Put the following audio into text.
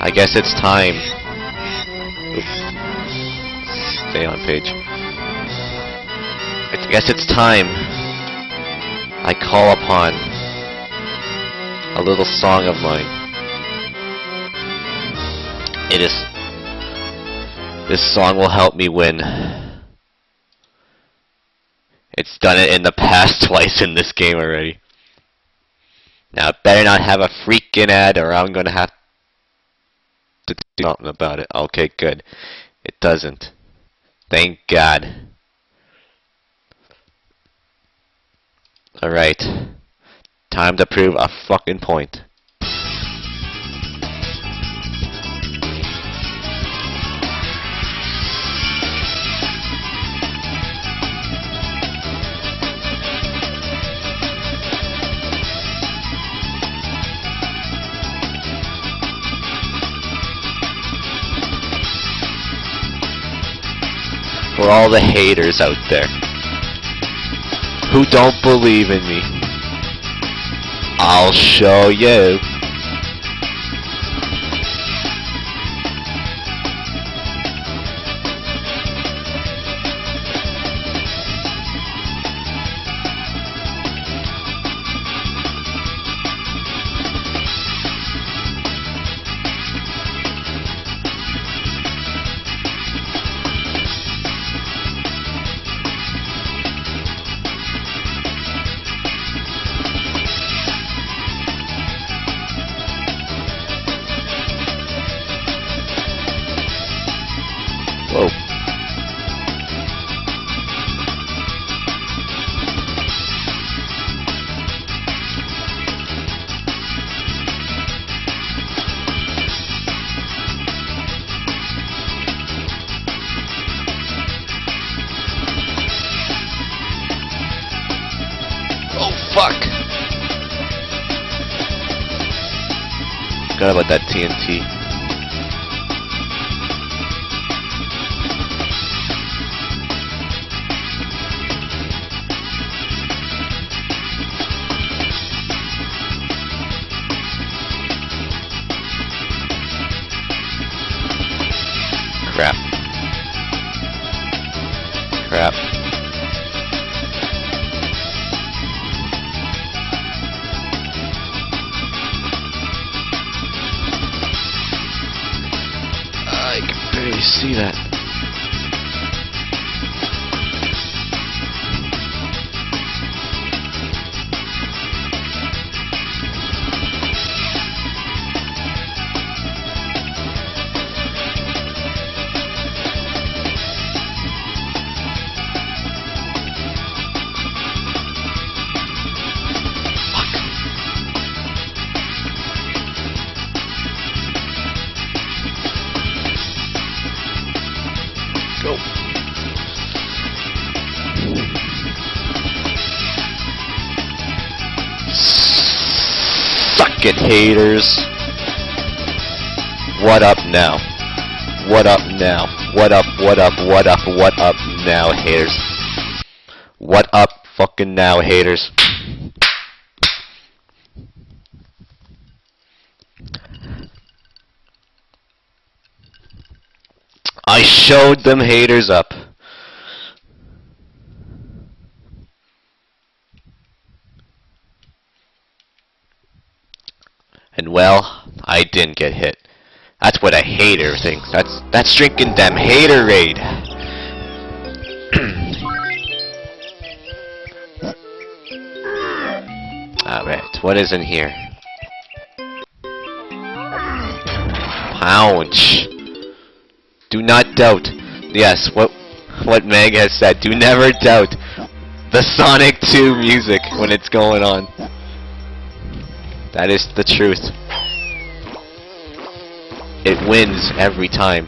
I guess it's time. Oops. Stay on page. I guess it's time. I call upon a little song of mine. It is. This song will help me win. It's done it in the past twice in this game already. Now, better not have a freaking ad or I'm gonna have to do something about it. Okay, good. It doesn't. Thank God. Alright. Time to prove a fucking point. For all the haters out there who don't believe in me, I'll show you. Fuck! Forgot about that TNT. See that. Suck haters. What up now? What up now? What up, what up, what up, what up now, haters? What up fucking now, haters? I showed them haters up. And well, I didn't get hit. That's what a hater thinks. That's that's drinking them haterade. Alright, what is in here? Pouch. Do not doubt. Yes, what what Meg has said. Do never doubt the Sonic 2 music when it's going on. That is the truth. It wins every time.